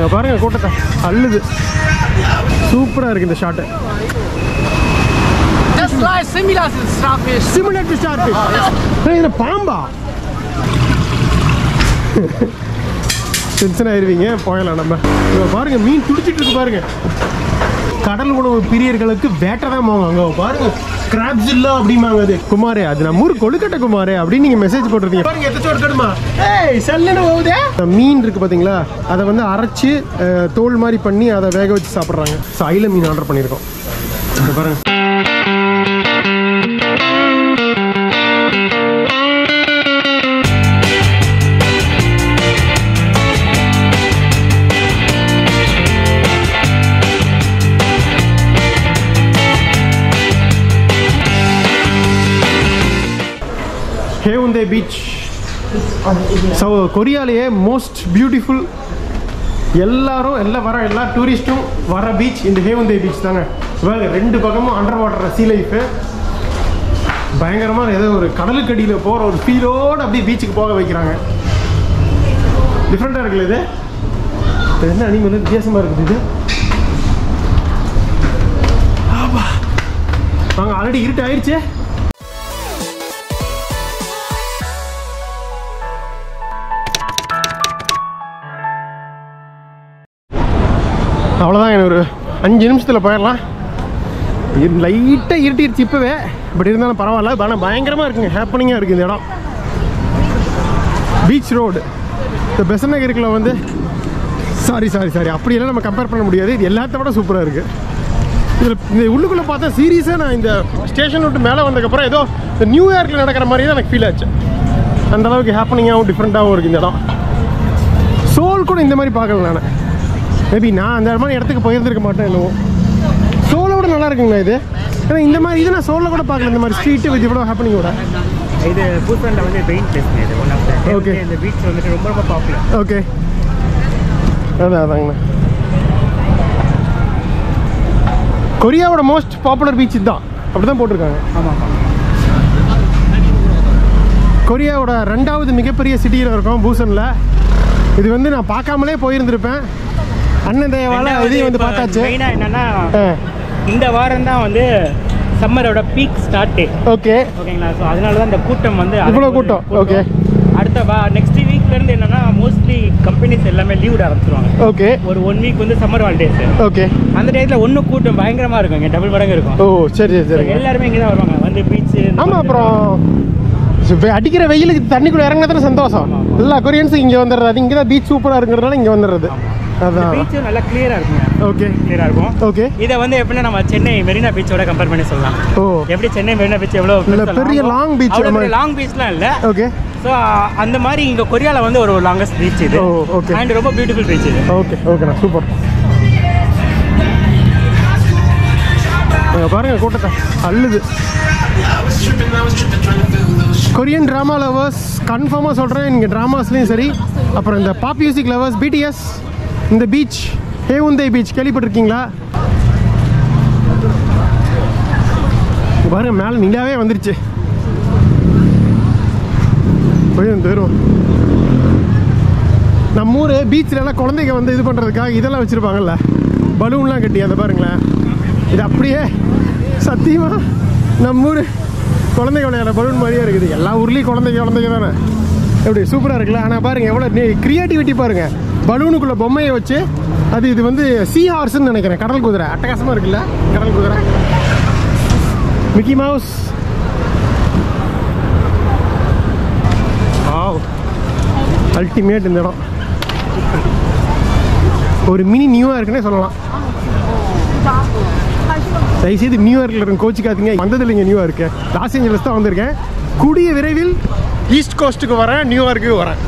அங்கே பாருங்க கூட்டத்தை. அள்ளுது. சூப்பராக இருக்குது இந்த ஷாட்டு. சிமிலர் டு ஸ்டார் இது பாம்பா? டென்ஷன் ஆயிருவீங்க போயலாம் நம்ம. இங்க பாருங்க மீன் துடிச்சிட்டு இருக்கு பாருங்க. கடல் உணவு பிரியர்களுக்கு வேட்டை தான் போவாங்க. அங்கே பாருங்க கிராப்ஸ் இல்லை அப்படிமாங்க அது. குமாரே அது நம்ம ஊர் கொழுக்கட்டை குமாரே அப்படின்னு நீங்கள் மெசேஜ் போட்டிருக்கீங்க. பாருங்க எத்தச்சோடு கடுமா? ஏய் செல்லுன்னு போகுதே. மீன் இருக்கு பார்த்தீங்களா அதை வந்து அரைச்சு தோல் மாதிரி பண்ணி அதை வேக வச்சு சாப்பிட்றாங்க. ஸோ அயில மீன் ஆர்டர் பண்ணியிருக்கோம். பாருங்க. ஹேவுந்தே பீச் ஸோ கொரியாலேயே மோஸ்ட் பியூட்டிஃபுல் எல்லாரும் எல்லாம் வர எல்லா டூரிஸ்ட்டும் வர பீச் இந்த ஹேவுந்தே பீச் தாங்க. பாருங்க ரெண்டு பக்கமும் அண்டர் வாட்டர் சீ லைஃபு பயங்கரமாக ஏதோ ஒரு கடலுக்கடியில் போகிற ஒரு ஃபீலோடு அப்படியே பீச்சுக்கு போக வைக்கிறாங்க. டிஃப்ரெண்ட்டாக இருக்குல்ல இது? இப்போ என்ன அனிமல் வித்தியாசமாக இருக்குது இது? ஆமாம் நாங்கள் ஆல்ரெடி இருட்டு ஆயிடுச்சே ஒரு அஞ்சு நிமிஷத்தில் போயிடலாம். லைட்டாக இருட்டிருச்சு இப்போவே. பட் இருந்தாலும் பரவாயில்ல. ஆனால் பயங்கரமாக இருக்குங்க. ஹேப்பனிங்காக இருக்குது இந்த இடம். பீச் ரோடு இந்த பெசன் நகருக்குள்ள வந்து சாரி சாரி சாரி அப்படியெல்லாம் நம்ம கம்பேர் பண்ண முடியாது. இது எல்லாத்த விட சூப்பராக இருக்குது இதில் இந்த உள்ளுக்குள்ளே பார்த்தா சீரியஸாக நான் இந்த ஸ்டேஷன் விட்டு மேலே வந்ததுக்கப்புறம் ஏதோ இந்த நியூ இயர்க்கில் நடக்கிற மாதிரி தான் எனக்கு ஃபீல் ஆச்சு. அந்தளவுக்கு ஹேப்பனிங்காகவும் டிஃப்ரெண்ட்டாகவும் இருக்குது இந்த இடம். சோல் கூட இந்த மாதிரி பார்க்கல நான். மேபி நான் அந்த மாதிரி இடத்துக்கு போயிருந்திருக்க மாட்டேன் என்னவோ. சோலோட நல்லா இருக்குங்களா இது? ஏன்னா இந்த மாதிரி இது நான் சோலில் கூட பார்க்கல இந்த மாதிரி ஸ்ட்ரீட்டு வித் இவ்வளோ ஹேப்பனிங்கோட இது பூசண்டில் வந்து பெயின் பிளேஸ் இது ஒன் ஆஃப் Okay. இந்த பீச் வந்துட்டு ரொம்ப ரொம்ப பாப்புலர் ஓகே அதான் அதாங்கண்ணா. கொரியாவோட மோஸ்ட் பாப்புலர் பீச் இதுதான். அப்படி தான் போட்டிருக்காங்க ஆமாம் கொரியாவோட ரெண்டாவது மிகப்பெரிய சிட்டியில் இருக்கோம் பூசனில் இது வந்து நான் பார்க்காமலே போயிருந்திருப்பேன். அண்ணன் தயவால இதையும் வந்து பார்த்தாச்சு. மெயினாக என்னன்னா இந்த வாரம் தான் வந்து சம்மரோட பீக் ஸ்டார்ட்டு ஓகே. ஓகேங்களா? ஸோ அதனால தான் இந்த கூட்டம் வந்து அலைமோது கூட்டம், okay. அடுத்த வா நெக்ஸ்ட் வீக்லேருந்து என்னன்னா மோஸ்ட்லி கம்பெனிஸ் எல்லாமே லீவ் விட ஆரம்பிச்சிருவாங்க. ஓகே. ஒரு ஒன் வீக் வந்து சம்மர் ஹாலிடேஸ் ஓகே. அந்த டயத்தில் ஒன்றும் கூட்டம் பயங்கரமாக இருக்கும் இங்கே டபுள் மடங்கு இருக்கும். ஓ சரி சரி சரிங்க எல்லாருமே இங்கே தான் வருவாங்க. வந்து பீச்சு ஆமாம் அப்புறம் அடிக்கிற வெயிலுக்கு தண்ணிக்குள்ள இறங்கினா தானே சந்தோஷம். எல்லா கொரியன்ஸும் இங்கே வந்துடுறது. இங்கே தான் பீச் சூப்பராக இருக்கிறதுனால இங்கே வந்துடுறது. அதான். பீச்சும் நல்லா கிளியராக இருக்குங்க. ஓகே கிளியராக இருக்கும். ஓகே இதை வந்து எப்படின்னா நம்ம சென்னை மெரினா பீச்சோட கம்பேர் பண்ணி சொல்லலாம். ஓ. எப்படி சென்னை மெரினா பீச் எவ்வளோ பெரிய beach மாதிரி. லாங் பீச்லாம் இல்லை. ஓகே ஸோ அந்த மாதிரி இங்கே கொரியாவில் வந்து ஒரு லாங்கஸ்ட் பீச் இது. Oh, okay. அண்ட் ரொம்ப பியூட்டிஃபுல் பீச் இது. ஓகே ஓகேண்ணா சூப்பர் பாருங்க கூட்டத்தை. அள்ளுது. கொரியன் ட்ராமா லவர்ஸ் கன்ஃபார்மாக சொல்கிறேன் இங்கே ட்ராமாஸ்லேயும் சரி. அப்புறம் இந்த பாப் மியூசிக் லவர்ஸ் பிடிஎஸ் இந்த பீச் ஹேவுந்தை பீச் கேள்விப்பட்டிருக்கீங்களா? பாருங்க மேலே நிலாவே வந்துருச்சு. போய் தரும் நம்ம ஊர் பீச்சிலலாம் குழந்தைங்க வந்து இது பண்ணுறதுக்காக இதெல்லாம் வச்சுருப்பாங்கல்ல? பலூன்லாம் கட்டி அதை பாருங்களேன். இது அப்படியே சத்தியமாக நம்ம ஊர் குழந்தைங்க விளையாட பலூன் மாதிரியே இருக்குது. எல்லா ஊர்லேயும் குழந்தைங்க குழந்தைங்க தானே. எப்படி சூப்பராக இருக்குல்ல? ஆனால் பாருங்கள் எவ்வளோ க்ரியேட்டிவிட்டி பாருங்கள் பலூனுக்குள்ளே பொம்மையை வச்சு அது இது வந்து சீ ஹார்ஸ்ன்னு நினைக்கிறேன். கடல் குதிரை. அட்டகாசமாக இருக்குல்ல? கடல் குதிரை. மிக்கி மவுஸ் ஆவ் அல்டிமேட் இந்த இடம். ஒரு மினி நியூயார்க்குனே சொல்லலாம். தயவுசெய்து நியூயார்க்கில் இருக்க கோச்சிக்காதீங்க. வந்தது இல்லைங்க நியூயார்க்கு லாஸ் ஏஞ்சலஸ் தான் வந்திருக்கேன். கூடிய விரைவில் ஈஸ்ட் கோஸ்ட்டுக்கு வரேன். நியூயார்க்கு வரேன்.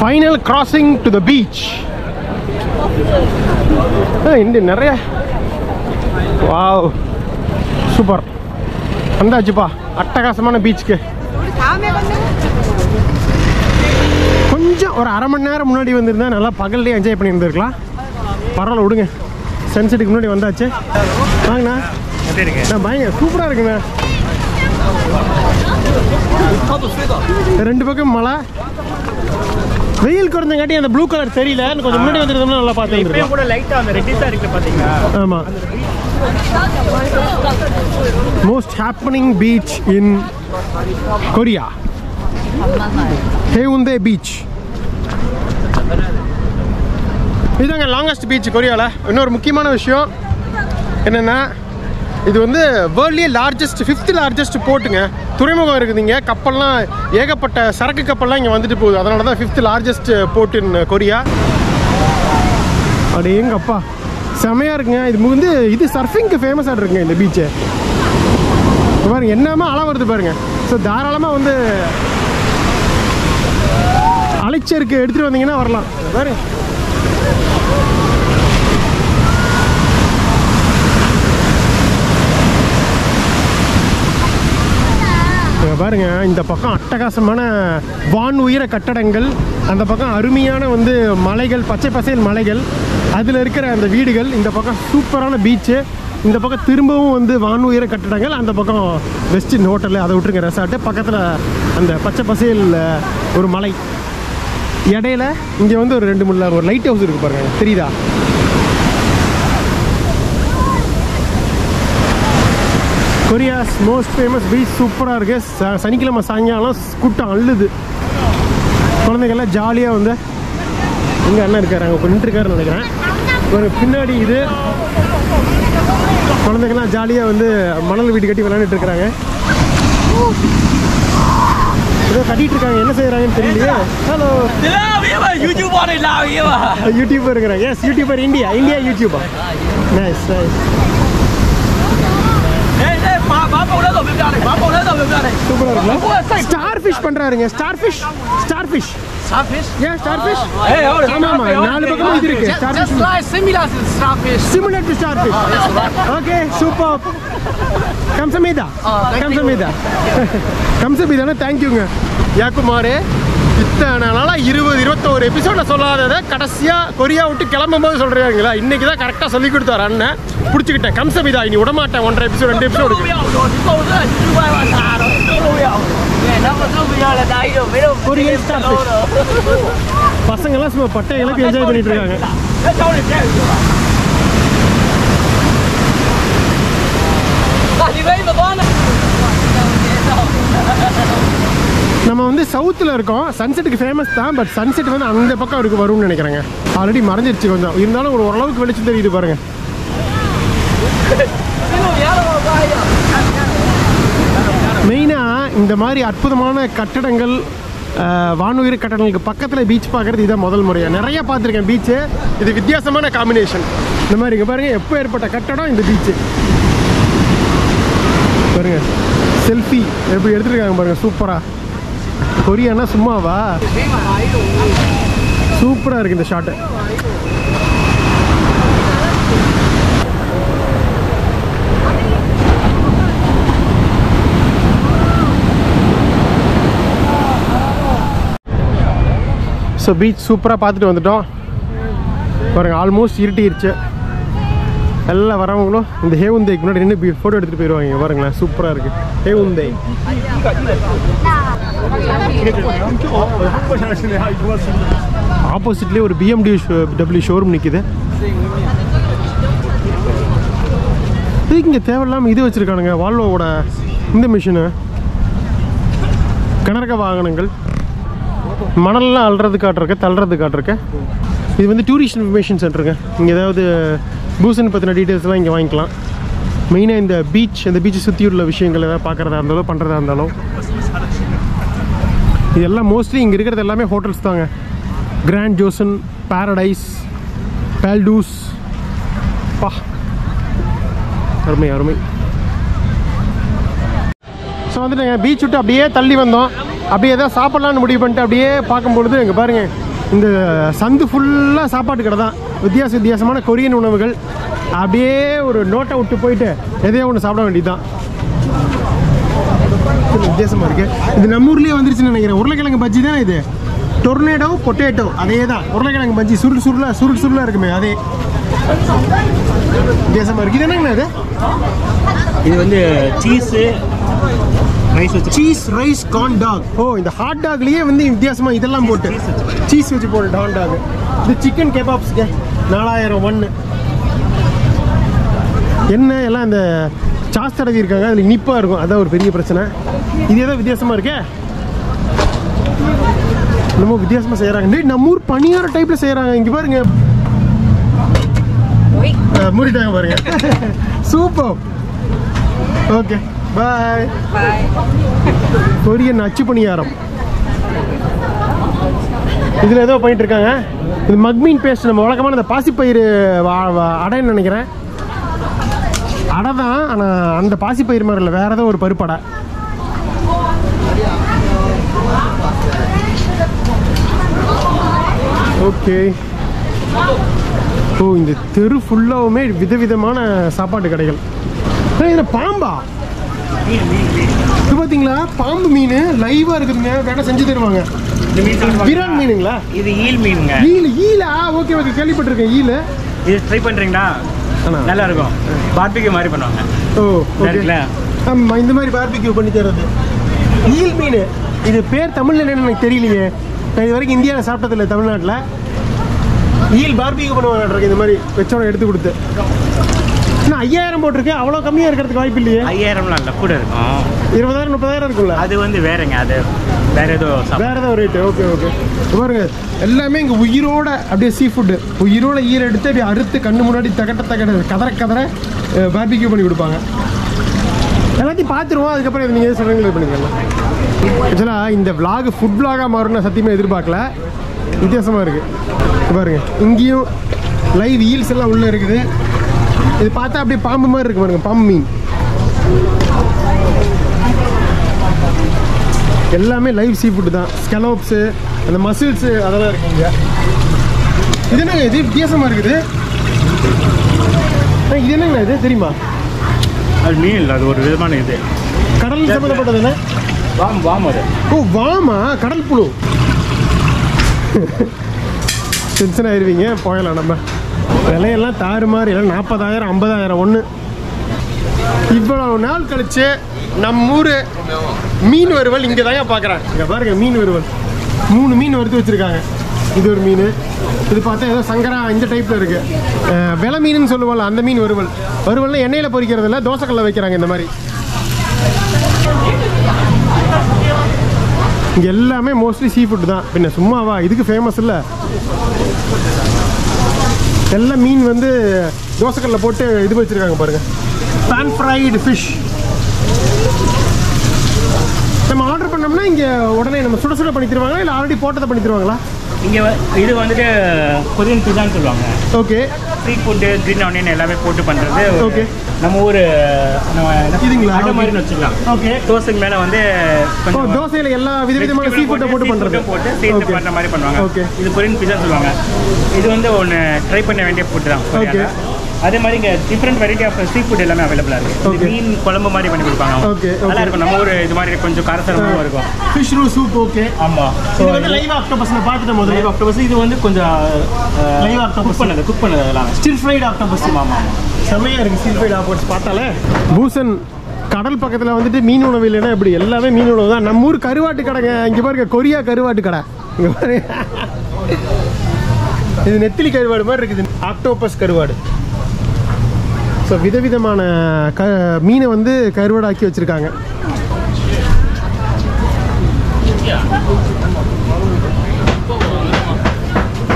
Final crossing to the beach இந்த நிறைய. வாவ். சூப்பர். வந்தாச்சுப்பா. அட்டகாசமான பீச்சுக்கு கொஞ்சம் ஒரு அரை மணி நேரம் முன்னாடி வந்திருந்தா நல்லா பகல்லே என்ஜாய் பண்ணியிருந்திருக்கலாம். பரவாயில்ல விடுங்க. சன்செட்டுக்கு முன்னாடி வந்தாச்சு. வாங்கண்ணா. பயங்க. சூப்பராக இருக்குண்ணா. ரெண்டு பக்கம் மலை வெயில் குறைஞ்சங்காட்டி அந்த ப்ளூ கலர் தெரியல. கொஞ்சம் முன்னாடி வந்துருந்தோம்னா நல்லா பார்த்துருக்கோம் கூட லைட்டாக அந்த ரெட்டிஸாக இருக்கு பார்த்தீங்களா ஆமாம் most happening beach in Korea Haeundae beach இதுதாங்க லாங்கஸ்ட் பீச் கொரியாவில் இன்னொரு முக்கியமான விஷயம் என்னென்னா இது வந்து வேர்ல்ட்லேயே லார்ஜஸ்ட் ஃபிஃப்த் லார்ஜஸ்ட் போட்டுங்க. துறைமுகம் இருக்குதுங்க கப்பல்லாம் ஏகப்பட்ட சரக்கு கப்பல்லாம் இங்கே வந்துட்டு போகுது. அதனால தான் fifth largest port in Korea. அடே எங்க செமையாக இருக்குங்க. இது வந்து இது சர்ஃபிங்க்கு ஃபேமஸாக இருக்குங்க இந்த பீச்சு பாருங்க என்னமா அலை வருது பாருங்க. ஸோ தாராளமாக வந்து அலைச்சருக்கு எடுத்துகிட்டு வந்தீங்கன்னா வரலாம். பாருங்க. பாருங்கள் பாருங்க இந்த பக்கம் அட்டகாசமான வான் உயர கட்டடங்கள் அந்த பக்கம் அருமையான வந்து மலைகள் பச்சை பசேல் மலைகள் அதில் இருக்கிற அந்த வீடுகள் இந்த பக்கம் சூப்பரான பீச்சு இந்த பக்கம் திரும்பவும் வந்து வான் உயர கட்டடங்கள் அந்த பக்கம் வெஸ்டின் ஹோட்டலு அதை விட்டுருங்க ரெசார்ட்டு பக்கத்தில் அந்த பச்சை பசேல் ஒரு மலை. இடையில இங்கே வந்து ஒரு ரெண்டு மூணு ஒரு லைட் ஹவுஸ் இருக்குது பாருங்க தெரியுதா? கொரியாஸ் மோஸ்ட் ஃபேமஸ் பீச் சூப்பராக இருக்கு. ச- சனிக்கிழமை சாயங்காலம் கூட்டம் அள்ளுது. குழந்தைங்கள்லாம் ஜாலியாக வந்து எங்கள் அண்ணன் இருக்காரு அங்கே நின்றுருக்காருன்னு நினைக்கிறேன். ஒரு பின்னாடி இது. குழந்தைங்கள்லாம் ஜாலியாக வந்து மணல் வீடு கட்டி விளையாண்டுட்டு இருக்கிறாங்க ஏதோ கட்டிட்டு இருக்காங்க. என்ன செய்யறாங்கன்னு தெரியலையே. ஹலோ யூடியூபர் யூடியூபர் இருக்கிறாங்க yes youtuber India India youtuber nice nice star fish பண்ணுறாருங்க starfish starfish starfish ஏன் starfish Hey, hold on. ஆமா ஆமா நாலு பக்கமும் இது இருக்கு just, star just fish like similar to starfish similar to starfish. Okay, super. Kamsamida. Oh, thank you. Kamsamida. Kamsamida, thank you. யாக்குமாரே இத்தனை நாளாக இருபது இருபத்தோரு எபிசோட சொல்லாததை கடைசியாக கொரியா விட்டு கிளம்பும் போது சொல்கிறாங்களா இன்றைக்கி தான் கரெக்டாக சொல்லி கொடுத்தாரு அண்ணன். பிடிச்சிக்கிட்டேன். கம்சமிதா இனி விடமாட்டேன். ஒன்றரை எபிசோட் ரெண்டு எபிசோடு பசங்கள்லாம் சும்மா பட்ட இலக்கு என்ஜாய் பண்ணிட்டு இருக்காங்க. வந்து சவுத்தில் இருக்கோம். சன்செட்டுக்கு ஃபேமஸ் தான் பட் சன்செட் வந்து அந்த பக்கம் இருக்கு வரும்னு நினைக்கிறேங்க. ஆல்ரெடி மறைஞ்சிருச்சு கொஞ்சம். இருந்தாலும் ஒரு ஓரளவுக்கு வெளிச்சம் தெரியுது பாருங்க. மெயினாக இந்த மாதிரி அற்புதமான கட்டடங்கள் வானுயிர் கட்டடங்களுக்கு பக்கத்தில் பீச் பார்க்குறது இதான் முதல் முறையாக நிறையா பார்த்துருக்கேன் பீச்சு இது வித்தியாசமான காம்பினேஷன் இந்த மாதிரி இங்கே பாருங்கள் எப்போ ஏற்பட்ட கட்டடம் இந்த பீச்சு பாருங்கள் செல்ஃபி எப்படி எடுத்துருக்காங்க பாருங்கள் சூப்பராக கொரியானா சும்மாவா? சூப்பராக இருக்குது இந்த ஷாட்டு. ஸோ பீச் சூப்பராக பார்த்துட்டு வந்துட்டோம். பாருங்க ஆல்மோஸ்ட் இருட்டிருச்சு. எல்லாம் வரவங்களும் இந்த ஹேவுந்தேக்கு முன்னாடி நின்று ஃபோட்டோ எடுத்துகிட்டு போயிடுவாங்க பாருங்களேன் சூப்பராக இருக்குது ஹேவுந்தே. ஆப்போசிட்லேயே ஒரு பிஎம்டி டபிள்யூ ஷோரூம் நிற்குது இதுக்கு இங்கே தேவையில்லாமல் இது வச்சுருக்கானுங்க வால்வோவோட இந்த மிஷினு கனரக வாகனங்கள். மணல்லாம் அல்றது காட்டுறக்க தள்ளுறது காட்டுறக்க இது வந்து டூரிஸ்ட் இன்ஃபர்மேஷன் சென்டருங்க இங்கே ஏதாவது பூசன் பற்றின டீட்டெயில்ஸ்லாம் இங்கே வாங்கிக்கலாம். மெயினாக இந்த பீச் இந்த பீச்சை சுற்றி உள்ள விஷயங்கள் ஏதாவது பார்க்குறதா இருந்தாலும் பண்ணுறதா இருந்தாலும் இதெல்லாம் மோஸ்ட்லி இங்கே இருக்கிறது எல்லாமே ஹோட்டல்ஸ் தாங்க. கிராண்ட் ஜோசன் பேரடைஸ் பேல்டூஸ் பா. அருமை அருமை. ஸோ வந்துட்டுங்க பீச் விட்டு அப்படியே தள்ளி வந்தோம். அப்படியே எதாவது சாப்பிட்லான்னு முடிவு பண்ணிட்டு அப்படியே பார்க்கும்பொழுது இங்கே பாருங்கள் இந்த சந்து ஃபுல்லாக சாப்பாட்டு கடை தான். வித்தியாச வித்தியாசமான கொரியன் உணவுகள். அப்படியே ஒரு நோட்டை விட்டு போயிட்டு எதையோ ஒன்று சாப்பிட வேண்டியதுதான். வித்தியாசமாக இருக்கு. இது நம்ம ஊர்லேயே வந்துருச்சுன்னு நினைக்கிறேன். உருளைக்கிழங்கு பஜ்ஜி தானே இது? டொர்னேடோ பொட்டேட்டோ அதே தான் உருளைக்கிழங்கு பஜ்ஜி சுருள் சுருளா சுருள் சுருளாக இருக்குமே அதே. வித்தியாசமாக இருக்குது இது என்னங்கண்ணா இது? இது வந்து சீஸு ரைஸ் வச்சு சீஸ் ரைஸ் கார்ன் டாக் ஓ இந்த ஹாட் டாக்லயே வந்து வித்தியாசமா இதெல்லாம் போட்டு சீஸ் வச்சு போட்டு. டான் டாக் இது சிக்கன் கெபாப்ஸ்க்கு நாலாயிரம் ஒன்று என்ன எல்லாம் இந்த சாஸ் தடவி இருக்காங்க அதில் இனிப்பாக இருக்கும். அதான் ஒரு பெரிய பிரச்சனை. இது ஏதோ வித்தியாசமாக இருக்கே? நம்ம வித்தியாசமாக செய்கிறாங்க நம்ம ஊர் பணியார டைப்பில் செய்கிறாங்க இங்கே பாருங்க. மூடிட்டாங்க பாருங்க. சூப்பர். Okay bye. கொரியன் அச்சு பணியாரம். இதில் ஏதோ பண்ணிட்டு இருக்காங்க. இது மக்மீன் பேஸ்ட் நம்ம வழக்கமான இந்த பாசிப்பயிறு அடைன்னு நினைக்கிறேன். அடை தான் ஆனால் அந்த பாசிப்பயிறு மாதிரி இல்லை வேற ஏதோ ஒரு பருப்படை. ஓகே. ஓ இந்த தெரு ஃபுல்லாவுமே விதவிதமான சாப்பாட்டு கடைகள். இது பாம்பா? இது பார்த்தீங்களா பாம்பு மீன் லைவாக இருக்குதுங்க வேணா செஞ்சு தருவாங்க. இந்த. விரான் மீனுங்களா? இது ஈல் மீனுங்க. ஈல் ஈலா? ஓகே ஓகே கேள்விப்பட்டிருக்கேன் ஈல். இது ட்ரை பண்றீங்களா? ஆனா நல்லா இருக்கும் பார்பிக்யூ மாதிரி பண்ணுவாங்க. ஓ இருக்குல்ல? ஆமாம் இந்த மாதிரி பார்பிக்யூ பண்ணி தர்றது. ஈல் மீன். இது பேர் தமிழ்ல என்னன்னு எனக்கு தெரியலையே. நான் இது வரைக்கும் இந்தியாவில் சாப்பிட்டதில்ல தமிழ்நாட்டில். ஈல் பார்பிக்யூ பண்ணுவாங்க இந்த மாதிரி வச்சோட எடுத்து கொடுத்து. இன்னும் ஐயாயிரம் போட்டிருக்கு? அவ்வளோ கம்மியாக இருக்கிறதுக்கு வாய்ப்பு இல்லையே. ஐயாயிரம்லாம் இல்லை கூட இருக்கும். இருபதாயிரம் முப்பதாயிரம் இருக்கும்ல. அது வந்து வேறங்க அது வேற ஏதோ வேற ஏதாவது ரேட்டு ஓகே ஓகே பாருங்க எல்லாமே இங்கே உயிரோட அப்படியே சீ ஃபுட்டு உயிரோட ஈர எடுத்து அப்படியே அறுத்து கண்ணு முன்னாடி தகட்ட தகட கதற கதற பார்பிக்யூ பண்ணி கொடுப்பாங்க. எல்லாத்தையும் பார்த்துருவோம். அதுக்கப்புறம் நீங்கள் சொல்கிறீங்க இது பண்ணிக்கலாம். ஆக்சுவலாக இந்த vlog ஃபுட் vlog-ஆ மாறும்னு சத்தியமாக எதிர்பார்க்கல. வித்தியாசமாக இருக்குது பாருங்க இங்கேயும் லைவ் ஈல்ஸ் எல்லாம் உள்ளே இருக்குது. இது பார்த்தா அப்படியே பாம்பு மாதிரி இருக்கு பாருங்க பாம்பு மீன். எல்லாமே லைவ் சீ ஃபுட்டு தான். ஸ்கலோப்ஸு அந்த மசில்ஸு அதெல்லாம் இருக்குங்க இது என்னங்க இது? வித்தியாசமாக இருக்குது. இது என்னங்க இது? தெரியுமா? அது மீன் இல்லை அது ஒரு விதமான இது. கடல் சம்மந்தப்பட்டது என்ன? வாம் வாம் அது. ஓ வாமா? கடல் புழு. டென்ஷன் ஆயிருவீங்க போகலாம் நம்ம. விலையெல்லாம் தாறுமாறு எல்லாம் நாற்பதாயிரம் ஐம்பதாயிரம் ஒன்று இவ்வளவு நாள் கழிச்சு நம்ம ஊர் மீன் வறுவல் இங்கே தாங்க பார்க்குறேன் இங்கே பாருங்க மீன் வறுவல். மூணு மீன் வறுத்து வச்சுருக்காங்க. இது ஒரு மீன். இது பார்த்தா ஏதோ சங்கரா இந்த டைப்பில் இருக்குது விலை மீனுன்னு சொல்லுவாள் அந்த மீன் வறுவல். வறுவல்னா எண்ணெயில் பொரிக்கிறதில்ல தோசைக்கல்ல வைக்கிறாங்க இந்த மாதிரி. இங்கே எல்லாமே மோஸ்ட்லி சீ ஃபுட் தான். பின்ன சும்மாவா இதுக்கு ஃபேமஸ் இல்லை. எல்லாம் மீன் வந்து தோசைக்கல்ல போட்டு இது வச்சுருக்காங்க பாருங்கள் பேன் ஃப்ரைடு ஃபிஷ் பண்ணோம்னா இங்கே உடனே நம்ம சுட சுட பண்ணி தருவாங்களா? இல்லை ஆல்ரெடி போட்டதை பண்ணி தருவாங்களா? இங்கே இது வந்துட்டு கொரியன் பிஸான்னு சொல்லுவாங்க. Okay seafood green onion எல்லாமே போட்டு பண்ணுறது Okay. நம்ம ஊர் நம்ம இதுங்களா? அடை மாதிரின்னு வச்சுக்கலாம். ஓகே தோசைக்கு மேலே வந்து தோசையில் எல்லா விதவிதமான சீ ஃபுட்டை போட்டு பண்ணுறது போட்டு சேர்த்து ஓகே பண்ணுற மாதிரி பண்ணுவாங்க. Okay. இது கொரியன் பிஸா சொல்லுவாங்க. இது வந்து ஒன்று ட்ரை பண்ண வேண்டிய ஃபுட் தான். Okay. அதே மாதிரி இங்கே different variety of seafood எல்லாமே அவைலபிளாக இருக்குது. மீன் குழம்பு மாதிரி பண்ணி கொடுப்பாங்க. Okay. நல்லா இருக்கும். நம்ம ஊர் இது மாதிரி கொஞ்சம் காரசாரமாகவும் இருக்கும். ஃபிஷ் ரூ சூப் ஓகே ஆமாம் இது வந்து லைவ் ஆக்டோபஸ் நான் பார்த்துட்டேன் முதல்ல லைவ் ஆக்டோபஸ் இது வந்து கொஞ்சம் Live octopus. குக் பண்ணது குக் பண்ணது எல்லாம் ஸ்டில் ஃப்ரைட் ஆக்டோபஸ் ஆமாம் செம்மையாக இருக்குது ஸ்டில் ஃப்ரைட் ஆக்டோபஸ் பார்த்தாலே. பூசன் கடல் பக்கத்தில் வந்துட்டு மீன் உணவு இல்லைன்னா இப்படி எல்லாமே மீன் உணவு தான். நம்ம ஊர் கருவாட்டு கடைங்க இங்கே பாருங்க கொரியா கருவாட்டு கடை. இங்கே பாருங்க. இது நெத்திலி கருவாடு மாதிரி இருக்குது. ஆக்டோபஸ் கருவாடு. ஸோ விதவிதமான க மீனை வந்து கருவாடாக்கி வச்சுருக்காங்க.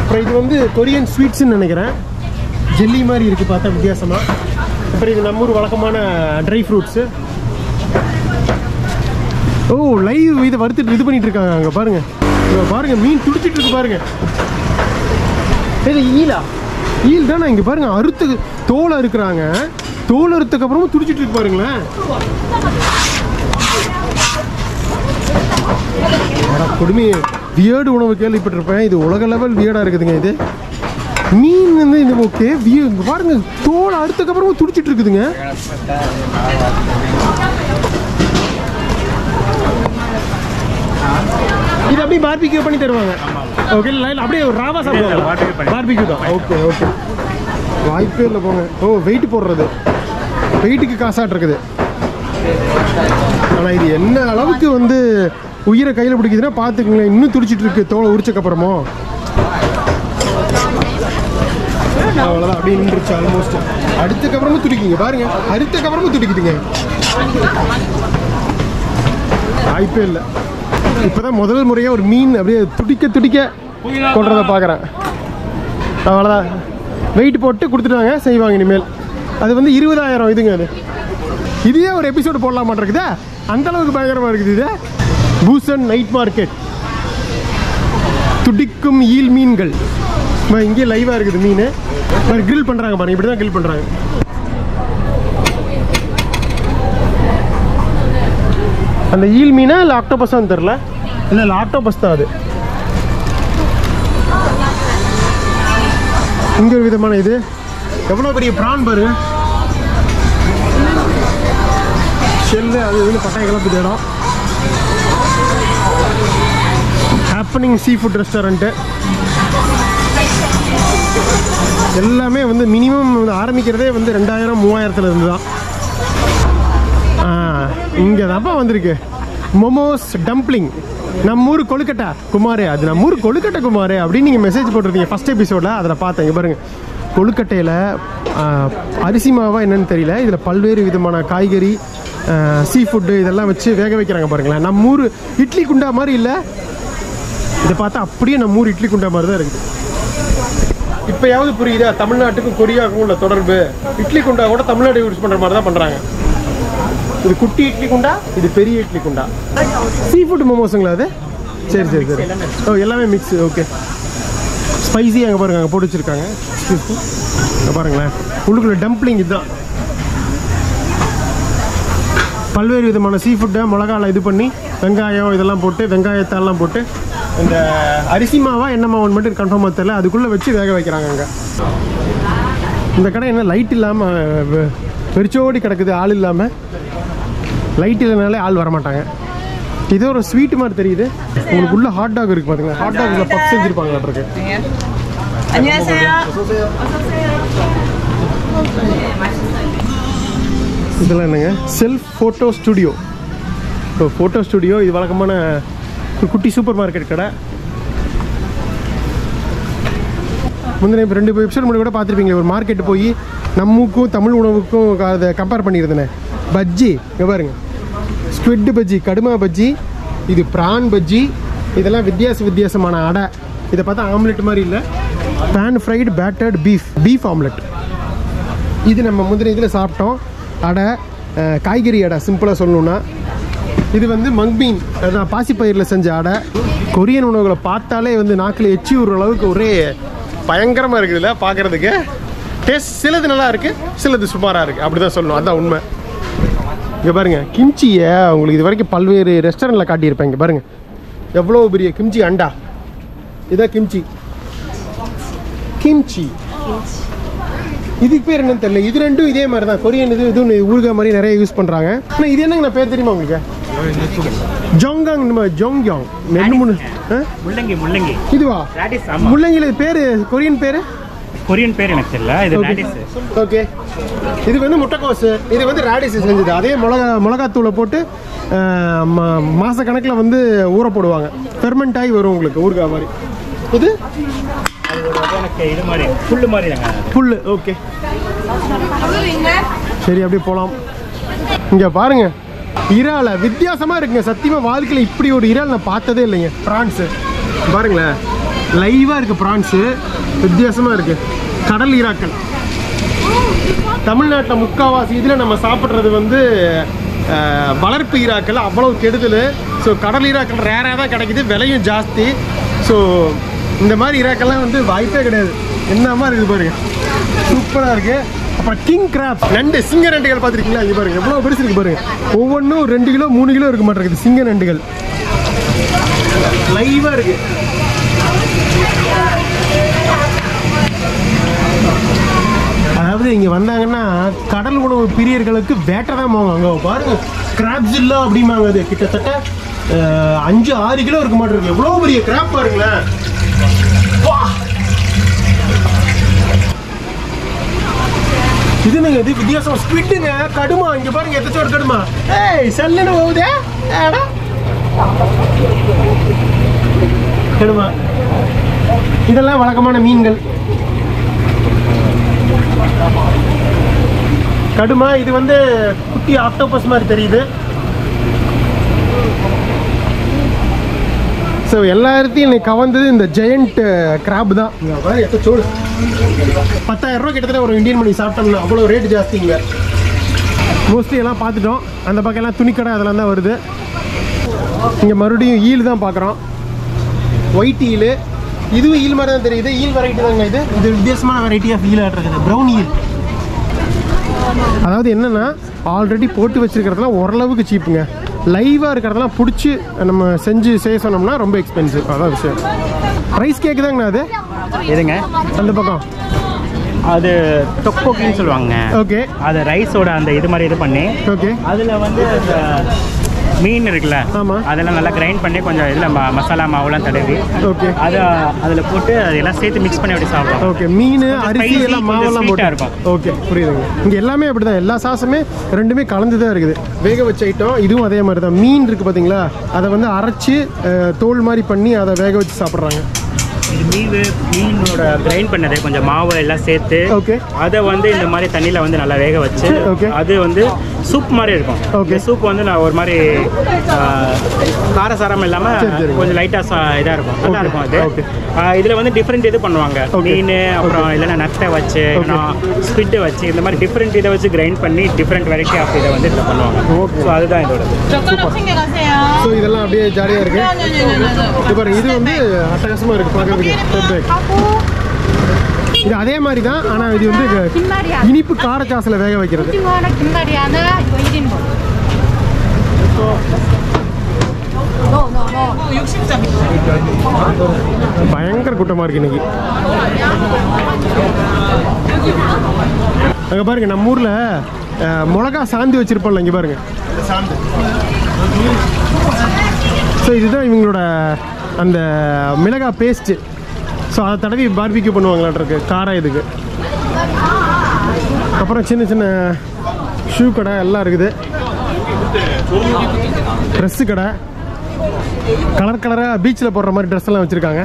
அப்புறம் இது வந்து கொரியன் ஸ்வீட்ஸுன்னு நினைக்கிறேன். ஜெல்லி மாதிரி இருக்குது பார்த்தா வித்தியாசமாக அப்புறம் இது நம்ம ஊர் வழக்கமான ட்ரை ஃப்ரூட்ஸு. ஓ லைவ் இதை வறுத்துட்டு இது பண்ணிட்டு இருக்காங்க அங்கே பாருங்கள் பாருங்கள் மீன் துடிச்சிட்டு இருக்கு பாருங்கள் இது ஈலா. ஈல் தானே இங்கே பாருங்க அறுத்து தோலை அறுக்குறாங்க. தோல் அறுத்துக்கு அப்புறமும் துடிச்சிட்டு பாருங்களேன். கொடுமை வியர்டு உணவு கேள்விப்பட்டிருப்பேன். இது உலக லெவல் வியர்டாக இருக்குதுங்க இது. மீன் வந்து இது ஓகே பாருங்க தோல் அறுத்ததுக்கு அப்புறமும் துடிச்சிட்டு இருக்குதுங்க. இது அப்படியே பார்பிக்யூ பண்ணி தருவாங்க. ஓகே லைன் அப்படியே ராவா சாப்பிடுவாங்க. பார்பிக்யூ தான். ஓகே ஓகே வாய்ப்பே இல்லை போங்க. ஓ வெயிட் போடுறது. வெயிட்டுக்கு காசாட்டு இருக்குது. ஆனால் இது என்ன அளவுக்கு வந்து உயிரை கையில் பிடிக்குதுன்னா பார்த்துக்கங்களேன். இன்னும் துடிச்சிட்டு இருக்கு. தோலை உரிச்சக்கப்புறமோ அவ்வளோதான் அப்படியே நின்றுச்சு ஆல்மோஸ்ட் அடுத்தக்கப்புறமும் துடிக்குங்க. பாருங்க. அடுத்தக்கப்புறமும் துடிக்குதுங்க. வாய்ப்பே இல்லை. இப்போதான் முதல் முறையாக ஒரு மீன் அப்படியே துடிக்க துடிக்க கொண்டுறத பார்க்குறேன். அவ்வளோதான் வெயிட் போட்டு கொடுத்துட்டாங்க செய்வாங்க இனிமேல். அது வந்து இருபதாயிரம் இதுங்க அது. இதே ஒரு எபிசோடு போடலாம் மாட்டிருக்குதா அந்த அளவுக்கு பயங்கரமாக இருக்குது இது. பூசன் நைட் மார்க்கெட் துடிக்கும் ஈல் மீன்கள். இங்கே லைவாக இருக்குது மீன். கிரில் பண்ணுறாங்க பாருங்க இப்படி தான் கிரில் பண்ணுறாங்க அந்த ஈல் மீனா இல்லை ஆக்டோபஸான்னு தெரில இல்லை இல்லை ஆக்டோபஸ் தான் அது. இங்கே ஒரு விதமான இது. எவ்வளோ பெரிய ப்ரான் பாரு. ஷெல்லு அது இதில் பட்டாய கலப்பு இடம் ஹாப்பனிங் சீ ஃபுட் ரெஸ்டாரண்ட்டு எல்லாமே வந்து மினிமம் வந்து ஆரம்பிக்கிறதே வந்து ரெண்டாயிரம் மூவாயிரத்துல இருந்து தான். இங்கே தான்ப்பா வந்திருக்கு. மொமோஸ் டம்ப்ளிங் நம்ம ஊர் கொழுக்கட்டை. குமாரே அது நம்ம ஊர் கொழுக்கட்டை குமாரே அப்படின்னு நீங்கள் மெசேஜ் போட்டிருந்தீங்க ஃபஸ்ட் எபிசோடில் அதில் பார்த்தேன். பாருங்கள் கொழுக்கட்டையில் அரிசி மாவா என்னன்னு தெரியல. இதில் பல்வேறு விதமான காய்கறி சீ ஃபுட்டு இதெல்லாம் வச்சு வேக வைக்கிறாங்க பாருங்களேன். நம்ம ஊர் இட்லி குண்டா மாதிரி இல்லை. இதை பார்த்தா அப்படியே நம்ம ஊர் இட்லி குண்டா மாதிரி தான் இருக்குது. இப்போயாவது புரியுதா? தமிழ்நாட்டுக்கும் கொரியாவுக்கும் உள்ள தொடர்பு. இட்லி குண்டா கூட தமிழ்நாடு யூஸ் பண்ணுற மாதிரி தான் பண்ணுறாங்க இது குட்டி இட்லி குண்டா இது பெரிய இட்லி குண்டா? சீ ஃபுட் மோமோஸுங்களா அது? சரி சரி சரி. ஓ எல்லாமே மிக்ஸ் ஓகே ஸ்பைசி அங்கே பாருங்க அங்கே போட்டு வச்சுருக்காங்க. அங்கே பாருங்களேன். உள்ளுக்குள்ள டம்ப்ளிங் இதுதான். பல்வேறு விதமான சீ ஃபுட்டை மிளகால இது பண்ணி வெங்காயம் இதெல்லாம் போட்டு வெங்காயத்தாலாம் போட்டு இந்த அரிசி மாவா என்ன மாவுன்னு மட்டும் கன்ஃபார்மாக தெரியல. அதுக்குள்ளே வச்சு வேக வைக்கிறாங்க அங்கே. இந்த கடை என்ன லைட் இல்லாமல் வெறிச்சோடி கிடக்குது ஆள் இல்லாமல் லைட் இல்லைனாலே ஆள் வரமாட்டாங்க. இது ஒரு ஸ்வீட் மாதிரி தெரியுது. உங்களுக்கு உள்ள ஹாட் டாக் இருக்கு பாருங்க ஹாட் டாக்ல பப் செஞ்சிருப்பாங்க இருக்கு? இதெல்லாம் என்னங்க? Self photo studio so photo studio இது வழக்கமான ஒரு குட்டி சூப்பர் மார்க்கெட் கடை. முந்தின இப்போ ரெண்டு எபிசோட் முன்னாடி கூட பார்த்துருப்பீங்க ஒரு மார்க்கெட் போய் நம்முக்கும் தமிழ் உணவுக்கும் அதை கம்பேர் பண்ணியிருந்தேனே பஜ்ஜி இங்கே பாருங்கள் ஸ்குவிட் பஜ்ஜி கடுமா பஜ்ஜி இது ப்ரான் பஜ்ஜி இதெல்லாம் வித்தியாச வித்தியாசமான அடை. இதை பார்த்தா ஆம்லெட் மாதிரி இல்லை. Pan fried battered beef beef omelette இது நம்ம முந்தின இதில் சாப்பிட்டோம். அடை காய்கறி அடை சிம்பிளாக சொல்லணுன்னா இது வந்து மங்பீன் அதான் பாசிப்பயிரில் செஞ்ச அடை. கொரியன் உணவுகளை பார்த்தாலே வந்து நாக்கில் எச்சி விடுற அளவுக்கு ஒரே பயங்கரமாக இருக்குதுல்ல பார்க்குறதுக்கு டேஸ்ட் சிலது நல்லா இருக்குது சிலது சுமாராக இருக்குது அப்படி தான் சொல்லணும் அதுதான் உண்மை. இங்கே பாருங்கள் கிம்ச்சியை உங்களுக்கு இது வரைக்கும் பல்வேறு ரெஸ்டாரண்ட்டில் காட்டியிருப்பேன் இங்கே பாருங்கள் எவ்வளோ பெரிய கிம்ச்சி அண்டா. இதான் கிம்ச்சி. கிம்ச்சி. இதுக்கு பேர் என்னன்னு தெரியல. இது ரெண்டும் இதே மாதிரி தான் கொரியன் இது இதுவும் ஊறுகாய் மாதிரி நிறைய யூஸ் பண்ணுறாங்க ஆனால் இது என்னங்க பேர் தெரியுமா உங்களுக்கு? ஜோங்காங் நம்ம ஜோங்யாங் ரெண்டு மூணு? முள்ளங்கி முள்ளங்கி இதுவா முள்ளங்கில பேர் கொரியன் பேர் கொரியன் பேர் எனக்கு தெரியல. இது ராடிஸ் ஓகே இது வந்து முட்டைக்கோசு. இது வந்து ரேடிஸ் செஞ்சது. அதே மிளகா மிளகாத்தூளை போட்டு மாத கணக்கில் வந்து ஊற போடுவாங்க. ஃபெர்மெண்ட் ஆகி வரும் உங்களுக்கு ஊறுகாய் மாதிரி. இது. புல்லு ஓகே சரி அப்படியே போகலாம் இங்கே பாருங்க. இறால வித்தியாசமாக இருக்குங்க. சத்தியமாக வாழ்க்கையில் இப்படி ஒரு இறால் நான் பார்த்ததே இல்லைங்க. ப்ரான்ஸு. பாருங்களேன் லைவாக இருக்குது ப்ரான்ஸு. வித்தியாசமாக இருக்குது கடல் ஈராக்கள் தமிழ்நாட்டில் முக்காவாசி இதில் நம்ம சாப்பிட்றது வந்து அஹ், வளர்ப்பு ஈராக்கள் அவ்வளோ கெடுதல். ஸோ கடல் ஈராக்கள் ரேராக தான் கிடைக்குது. விலையும் ஜாஸ்தி. ஸோ இந்த மாதிரி ஈராக்கள்லாம் வந்து வாய்ப்பே கிடையாது. என்ன மாதிரி இருக்குது பாருங்க. சூப்பராக இருக்குது அப்புறம் கிங் கிராப் நண்டு சிங்க நண்டுகள் பார்த்துருக்கீங்களா? இது பாருங்க எவ்வளோ பெருசு இருக்கு பாருங்க. ஒவ்வொன்றும் ரெண்டு கிலோ மூணு கிலோ இருக்க மாட்டேங்குது சிங்க நண்டுகள். லைவாக இருக்குது அதாவது இங்கே வந்தாங்கன்னா கடல் உணவு பிரியர்களுக்கு வேட்டை தான் போவாங்க அங்கே பாருங்க கிராப்ஸ் இல்லை அப்படிமாங்க அது. கிட்டத்தட்ட அஞ்சு ஆறு கிலோ இருக்க மாட்டிருக்கு எவ்வளோ பெரிய கிராப் பாருங்களேன். வா! இது இது வித்தியாசம் ஸ்குவிட்டுங்க கடுமா இங்க பாருங்க எத்தச்சோ ஒரு கடுமா? ஏய் செல்லுன்னு போகுதே. ஏடா. கடுமா. இதெல்லாம் வழக்கமான மீன்கள். கடுமா இது வந்து குட்டி ஆக்டோபஸ் மாதிரி தெரியுது. ஸோ எல்லாத்தையும் எனக்கு கவர்ந்தது இந்த ஜெயண்ட் கிராப் தான். இங்க பாரு, எத்த சோடு பத்தாயிரம் ரூபா கிட்டத்தட்ட ஒரு இந்தியன் மணி சாப்பிட்டோம்னா அவ்வளோ ரேட் ஜாஸ்திங்க மோஸ்ட்லி எல்லாம் பார்த்துட்டோம். அந்த பக்கம் எல்லாம் துணிக்கடை அதெல்லாம் தான் வருது. இங்கே மறுபடியும் ஈல் தான் பார்க்குறோம். ஒயிட் ஈல் இதுவும் ஈல் மாதிரி தான் தெரியுது. ஈல் வெரைட்டி தாங்க இது. இது வித்தியாசமான வெரைட்டி ஆஃப் ஈல் இருக்குது. ப்ரௌன் ஈல் அதாவது என்னன்னா ஆல்ரெடி போட்டு வச்சிருக்கிறதுலாம் ஓரளவுக்கு சீப்புங்க லைவாக இருக்கிறதெல்லாம் பிடிச்சி நம்ம செஞ்சு செய்ய சொன்னோம்னா ரொம்ப எக்ஸ்பென்சிவ் அதான் விஷயம். ரைஸ் கேக்கு தாங்கண்ணா அது? எதுங்க? அந்த பக்கம். அது தொக்கோக்கின்னு சொல்லுவாங்க. ஓகே அது ரைஸோட அந்த இது மாதிரி இது பண்ணி ஓகே அதில் வந்து மீன் இருக்குல்ல. அதெல்லாம் நல்லா கிரைண்ட் பண்ணி கொஞ்சம் இதில் மசாலா மாவுலாம் தடவி ஓகே. அதை அதில் போட்டு அதெல்லாம் சேர்த்து மிக்ஸ் பண்ணி அப்படி சாப்பிடுவோம். ஓகே. மீன் அரிசி எல்லாம் மாவெல்லாம் போட்டு இருக்கும். ஓகே புரியுதுங்க. இங்கே எல்லாமே அப்படி தான் எல்லா சாஸுமே ரெண்டுமே கலந்து தான் இருக்குது. வேக வச்ச ஐட்டம் இதுவும் அதே மாதிரி தான் மீன் இருக்குது பார்த்தீங்களா அதை வந்து அரைச்சி தோல் மாதிரி பண்ணி அதை வேக வச்சு சாப்பிட்றாங்க. இது மீன் மீனோட கிரைண்ட் பண்ணது. கொஞ்சம் மாவு எல்லாம் சேர்த்து ஓகே. அதை வந்து இந்த மாதிரி தண்ணியில் வந்து நல்லா வேக வச்சு Okay. அது வந்து சூப் மாதிரி இருக்கும். ஓகே சூப் வந்து நான் ஒரு மாதிரி காரசாரம் இல்லாமல் கொஞ்சம் லைட்டாக இதாக இருக்கும். நல்லா இருக்கும் அது. இதில் வந்து டிஃப்ரெண்ட் இது பண்ணுவாங்க. மீன் அப்புறம் இல்லைன்னா நட்டை வச்சு ஸ்குவிட்டு வச்சு இந்த மாதிரி டிஃப்ரெண்ட் இதை வச்சு கிரைண்ட் பண்ணி டிஃப்ரெண்ட் வெரைட்டி ஆஃப் இதை வந்து இதில் பண்ணுவாங்க. ஓகே ஸோ அதுதான் இதோட ஸோ இதெல்லாம் அப்படியே ஜாலியாக இருக்குது இது வந்து அட்டகாசமாக இருக்குது பார்க்குறதுக்கு. இது அதே மாதிரி தான் ஆனால் இது வந்து இனிப்பு கார காசில் வேக வைக்கிறது. பயங்கர கூட்டமாக இருக்கு இன்னைக்கு. அங்கே பாருங்க நம்ம ஊரில் மிளகா சாந்தி வச்சிருப்போம்ல இங்கே பாருங்க. ஸோ இதுதான் இவங்களோட அந்த மிளகா பேஸ்ட்டு ஸோ அதை தடவி பார்பிக்யூ பண்ணுவாங்களாட்டிருக்கு காரம் இதுக்கு. அப்புறம் சின்ன சின்ன ஷூ கடை எல்லாம் இருக்குது. ட்ரெஸ்ஸு கடை. கலர் கலராக பீச்சில் போடுற மாதிரி ட்ரெஸ் எல்லாம் வச்சுருக்காங்க.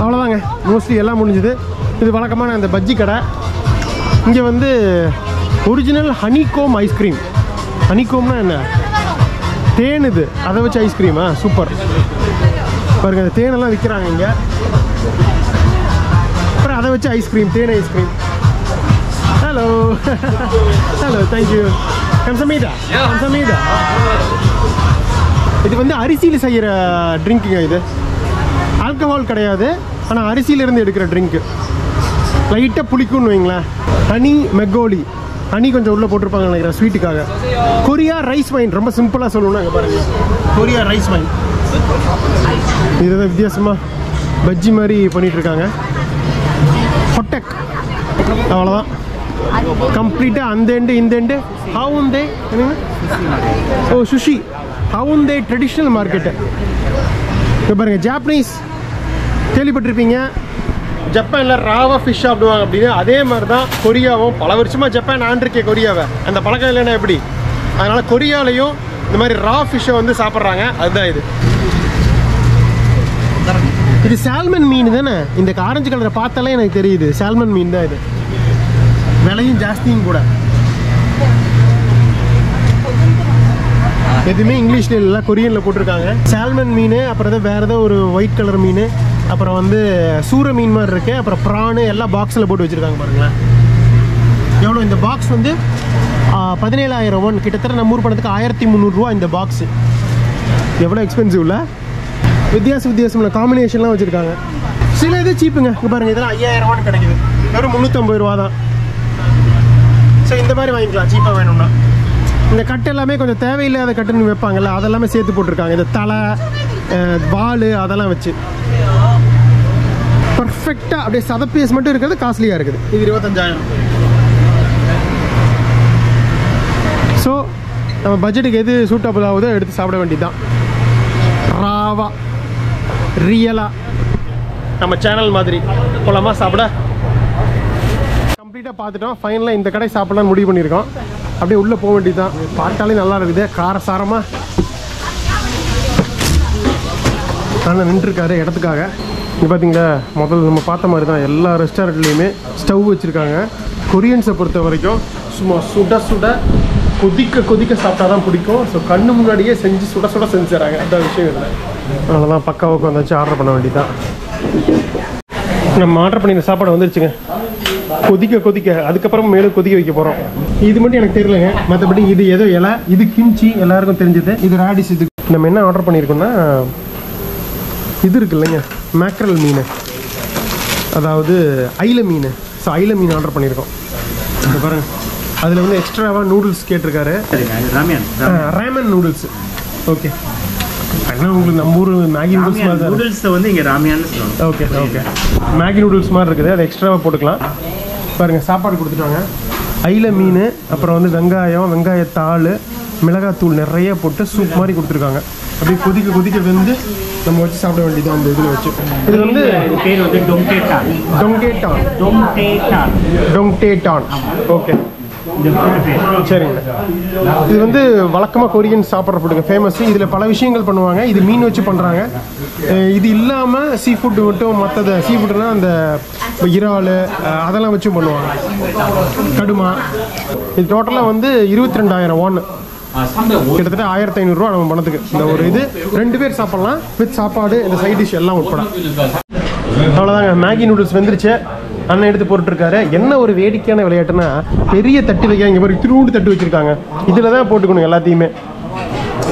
அவ்வளோதாங்க மோஸ்ட்லி எல்லாம் முடிஞ்சுது. இது வழக்கமான அந்த பஜ்ஜி கடை. இங்கே வந்து ஒரிஜினல் ஹனிகோம் ஐஸ்கிரீம் ஹனிகோம்னா என்ன? தேன் இது. அதை வச்சு ஐஸ்கிரீமா சூப்பர் பாருங்கள் அந்த தேனெல்லாம் விற்கிறாங்க இங்கே. அதை வச்சு ice cream than ice cream hello hello thank you கம்சமீதா கம்சமீதா இது வந்து அரிசியில் செய்கிற ட்ரிங்க்குங்க இது. ஆல்கஹால் கிடையாது ஆனால் அரிசியிலேருந்து எடுக்கிற ட்ரிங்க்கு லைட்டாக புளிக்கும்னு வைங்களேன். ஹனி மெக்கோலி ஹனி கொஞ்சம் உள்ளே போட்டிருப்பாங்க நினைக்கிறேன் ஸ்வீட்டுக்காக கொரியா ரைஸ் வைன் ரொம்ப சிம்பிளாக சொல்லணும்னா அங்கே பாருங்க. கொரியா ரைஸ் வைன் இதுதான் வித்தியாசமாக பஜ்ஜி மாதிரி ஹொட்டக் அவ்வளோதான் கம்ப்ளீட்டாக அந்த எண்டு இந்த எண்டு ஹவுந்தே தே ஓ சுஷி ஹவுந்தே ட்ரெடிஷ்னல் மார்க்கெட்டு இப்போ பாருங்கள் ஜாப்பனீஸ் கேள்விப்பட்டிருப்பீங்க. ஜப்பானில் ராவா ஃபிஷ் சாப்பிடுவாங்க அப்படின்னு. அதே மாதிரி தான் கொரியாவும். பல வருஷமாக ஜப்பான் ஆண்டிருக்கே கொரியாவை. அந்த பழக்கம் இல்லைன்னா எப்படி? அதனால் கொரியாலையும் இந்த மாதிரி ரா ஃபிஷ்ஷை வந்து சாப்பிட்றாங்க. அதுதான் இது. இது சால்மன் மீன் தானே? இந்த ஆரஞ்சு கலரை பார்த்தாலே எனக்கு தெரியுது. சால்மன் மீன் தான் இது. விலையும் ஜாஸ்தியும் கூட. எதுவுமே இங்கிலீஷ்ல இல்லை கொரியனில் போட்டிருக்காங்க. சால்மன் மீன் அப்புறம் தான் வேறு ஏதோ ஒரு ஒயிட் கலர் மீன் அப்புறம் வந்து சூர மீன் மாதிரி இருக்கு. அப்புறம் ப்ரானு எல்லாம் பாக்ஸில் போட்டு வச்சுருக்காங்க பாருங்களேன். எவ்வளோ இந்த பாக்ஸ் வந்து பதினேழாயிரம் ஒன் கிட்டத்தட்ட நம்ம ஊர் பணத்துக்கு ஆயிரத்தி முந்நூறுரூவா இந்த பாக்ஸு எவ்வளோ எக்ஸ்பென்சிவ்ல வித்தியாச வித்தியாசமான காம்பினேஷன்லாம் வச்சுருக்காங்க. சில இது சீப்புங்க இங்கே பாருங்கள் இதெல்லாம் ஐயாயிரம் ரூபான்னு கிடைக்குது. வெறும் முந்நூற்றம்பது ரூபா தான். ஸோ இந்த மாதிரி வாங்கிக்கலாம் சீப்பாக வேணும்னா. இந்த கட்டு எல்லாமே கொஞ்சம் தேவையில்லாத கட்டுன்னு வைப்பாங்கல்ல அதெல்லாமே சேர்த்து போட்டிருக்காங்க. இந்த தலை அஹ், வால் அதெல்லாம் வச்சு. பர்ஃபெக்டாக அப்படியே சத பீஸ் மட்டும் இருக்கிறது காஸ்ட்லியாக இருக்குது. இது இருபத்தஞ்சாயிரம். ஸோ நம்ம பட்ஜெட்டுக்கு எது சூட்டபுள் ஆகுதோ எடுத்து சாப்பிட வேண்டியதுதான். ராவா. ரியலா நம்ம சேனல் மாதிரி. போலாமா? சாப்பிட? கம்ப்ளீட் கம்ப்ளீட்டாக பார்த்துட்டோம். ஃபைனலாக இந்த கடை சாப்பிடலாம்னு முடிவு பண்ணியிருக்கோம். அப்படியே உள்ளே போக வேண்டியது தான் பார்த்தாலே நல்லா இருக்குது. காரசாரமாக அண்ணன் நின்றுருக்காரு இடத்துக்காக. இங்கே பார்த்தீங்களா? முதல்ல நம்ம பார்த்த மாதிரி தான் எல்லா ரெஸ்டாரண்ட்லேயுமே ஸ்டவ் வச்சுருக்காங்க. கொரியன்ஸை பொறுத்த வரைக்கும் சும்மா சுட சுட கொதிக்க கொதிக்க சாப்பிட்டா தான் பிடிக்கும். ஸோ கண்ணு முன்னாடியே செஞ்சு சுட சுட செஞ்சு தராங்க அந்த விஷயம் இல்லை அதனால தான் பக்காவுக்கு வந்தாச்சு ஆர்டர் பண்ண வேண்டியதான் நம்ம ஆர்டர் பண்ணியிருந்த சாப்பாடு வந்துருச்சுங்க. கொதிக்க கொதிக்க அதுக்கப்புறம் மேலும் கொதிக்க வைக்க போகிறோம் இது மட்டும் எனக்கு தெரியலங்க. மற்றபடி இது ஏதோ இலை இது கிம்ச்சி எல்லாருக்கும் தெரிஞ்சது. இது ராடிஸ் இது நம்ம என்ன ஆர்டர் பண்ணியிருக்கோம்னா இது இருக்கு இல்லைங்க. மேக்ரல் மீன். அதாவது ஐல மீன். ஸோ ஐல மீன் ஆர்டர் பண்ணியிருக்கோம். இங்க பாருங்க. அதில் வந்து எக்ஸ்ட்ராவாக நூடுல்ஸ் கேட்டிருக்காரு. ரேமன் நூடுல்ஸ் ஓகே அண்ணா உங்களுக்கு நம்ம ஊர் மேகி நூடுல்ஸ் மாதிரி நூடுல்ஸ் வந்து இங்கே ராமியான்னு சொல்லுவாங்க. ஓகே ஓகே மேகி நூடுல்ஸ் மாதிரி இருக்குது. அது எக்ஸ்ட்ராவாக போட்டுக்கலாம். பாருங்கள் சாப்பாடு கொடுத்துட்டாங்க ஐல மீன் அப்புறம் வந்து வெங்காயம் வெங்காயத்தாள் மிளகாத்தூள் நிறைய போட்டு சூப் மாதிரி கொடுத்துருக்காங்க. அப்படியே கொதிக்க கொதிக்க வெந்து நம்ம வச்சு சாப்பிட வேண்டியது அந்த இதில் வச்சு. இது வந்து பேர் வந்து டொங்கேட்டான் டொங்கேட்டான் டொங்கேட்டான் டொங்டேட்டான் ஓகே சரிங்க இது வந்து வழக்கமாக கொரியன் சாப்பிட்ற ஃபுட்டுங்க ஃபேமஸ் இதில் பல விஷயங்கள் பண்ணுவாங்க. இது மீன் வச்சு பண்ணுறாங்க இது இல்லாமல் சீ ஃபுட்டு மட்டும் மற்றது சீ ஃபுட்டுனா அந்த இறால் அதெல்லாம் வச்சும் பண்ணுவாங்க. கடுமா. இது டோட்டலாக வந்து இருபத்தி ரெண்டாயிரம் ஒன்று கிட்டத்தட்ட ஆயிரத்தி ஐநூறுரூவா நம்ம பணத்துக்கு. இந்த ஒரு இது. ரெண்டு பேர் சாப்பிட்லாம். வித் சாப்பாடு இந்த சைட் டிஷ் எல்லாம் உட்பட. அவ்வளோதாங்க மேகி நூடுல்ஸ் வெந்துருச்சு. அண்ணன் எடுத்து போட்டுருக்காரு. என்ன ஒரு வேடிக்கையான விளையாட்டுனா பெரிய தட்டு வைக்க இங்கே பாரு திருவுண்டு தட்டு வச்சுருக்காங்க. இதில் தான் போட்டுக்கணும் எல்லாத்தையுமே.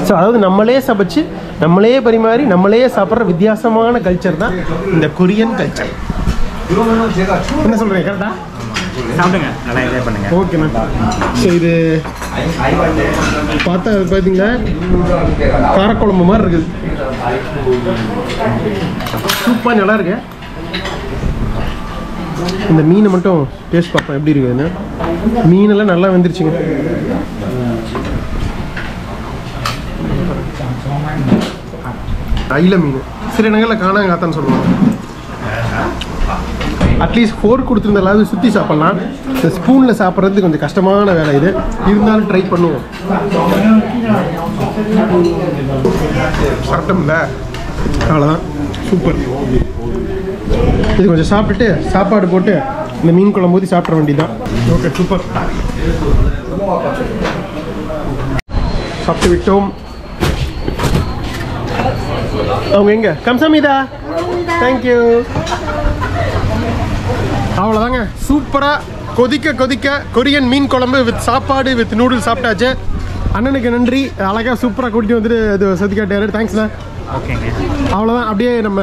ஸோ அதாவது நம்மளே சமைச்சு நம்மளே பரிமாறி நம்மளே சாப்பிட்ற வித்தியாசமான கல்ச்சர் தான் இந்த கொரியன் கல்ச்சர் என்ன சொல்கிறீங்க கரெக்டா சாப்பிடுங்க. நல்லா என்ஜாய் பண்ணுங்க. ஓகேண்ணா ஸோ இது பார்த்தா அது பார்த்தீங்களா காரக்குழம்பு மாதிரி இருக்குது. சூப்பராக நல்லா இருக்கு. இந்த மீனை மட்டும் டேஸ்ட் பார்ப்போம். எப்படி இருக்குதுன்னு? மீனெல்லாம் நல்லா வந்துருச்சுங்க. ஐல மீன். ஸ்ரீநகரில் காணாங்காத்தான்னு சொல்லுவாங்க. அட்லீஸ்ட் ஃபோர் கொடுத்துருந்தாலாவது சுற்றி சாப்பிட்லாம். இந்த ஸ்பூனில் சாப்பிட்றது கொஞ்சம் கஷ்டமான வேலை இது. இருந்தாலும் ட்ரை பண்ணுவோம். சரட்டம்ல அவ்வளோதான் சூப்பர் இது கொஞ்சம் சாப்பிட்டுட்டு சாப்பாடு போட்டு இந்த மீன் குழம்பு ஊற்றி சாப்பிட வேண்டியதுதான். ஓகே சூப்பர் சாப்பிட்டு விட்டோம். அவங்க எங்க? கம்சாமிதா? தேங்க்யூ அவ்வளோதாங்க சூப்பராக கொதிக்க கொதிக்க கொரியன் மீன் குழம்பு வித் சாப்பாடு வித் நூடுல்ஸ் சாப்பிட்டாச்சு. அண்ணனுக்கு நன்றி. அழகாக சூப்பராக கூட்டிட்டு வந்துட்டு இது சதி காட்டாரு தேங்க்ஸ்ண்ணா ஓகேங்க அவ்வளோதான் அப்படியே நம்ம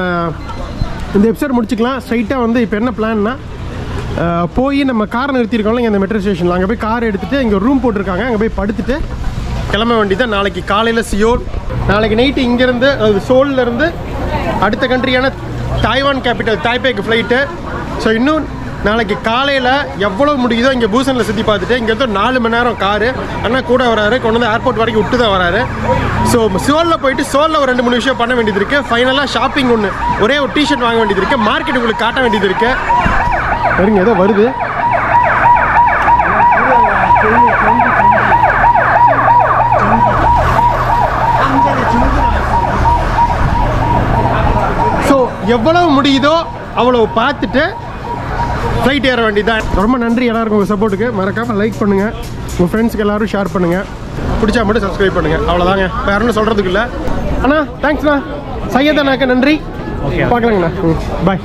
இந்த எபிசோட் முடிச்சுக்கலாம். ஸ்ட்ரைட்டாக வந்து இப்போ என்ன பிளான்னா போய் நம்ம காரை நிறுத்திருக்கோம்ல இங்கே அந்த மெட்ரோ ஸ்டேஷனில் அங்கே போய் கார் எடுத்துகிட்டு இங்கே ரூம் போட்டிருக்காங்க. அங்கே போய் படுத்துட்டு கிளம்ப வேண்டியதான் நாளைக்கு காலையில் சியோல். நாளைக்கு நைட்டு இங்கேருந்து அது சோல்லேருந்து அடுத்த கண்ட்ரியான தாய்வான் கேபிட்டல் தாய்பேக்கு ஃப்ளைட்டு ஸோ இன்னும் நாளைக்கு காலையில் எவ்வளோ முடியுதோ இங்கே பூசனில் சுற்றி பார்த்துட்டு இங்கேருந்து ஒரு நாலு மணி நேரம் காரு அண்ணா கூட வராரு கொண்டு வந்து ஏர்போர்ட் வரைக்கும் விட்டு தான் வராரு. ஸோ சோலில் போயிட்டு சோலில் ஒரு ரெண்டு மூணு விஷயம் பண்ண வேண்டியது இருக்குது ஃபைனலாக ஷாப்பிங் ஒன்று ஒரே ஒரு டிஷர்ட் வாங்க வேண்டியது இருக்குது மார்க்கெட் உங்களுக்கு காட்ட வேண்டியது இருக்குது வருங்க ஏதோ வருது. ஸோ எவ்வளவு முடியுதோ அவ்வளவு பார்த்துட்டு ஃப்ளைட் ஏற வேண்டியதான் ரொம்ப நன்றி எல்லாருக்கும் உங்கள் சப்போர்ட்டுக்கு மறக்காமல் லைக் பண்ணுங்கள் உங்கள் ஃப்ரெண்ட்ஸ்க்கு எல்லோரும் ஷேர் பண்ணுங்கள் பிடிச்சா மட்டும் சப்ஸ்கிரைப் பண்ணுங்கள் அவ்வளோதாங்க வேற ஒன்றும் சொல்கிறதுக்கு இல்லை. அண்ணா தேங்க்ஸ்ண்ணா சையத் அண்ணாக்கு நன்றி. பார்க்கலாங்கண்ணா பாய்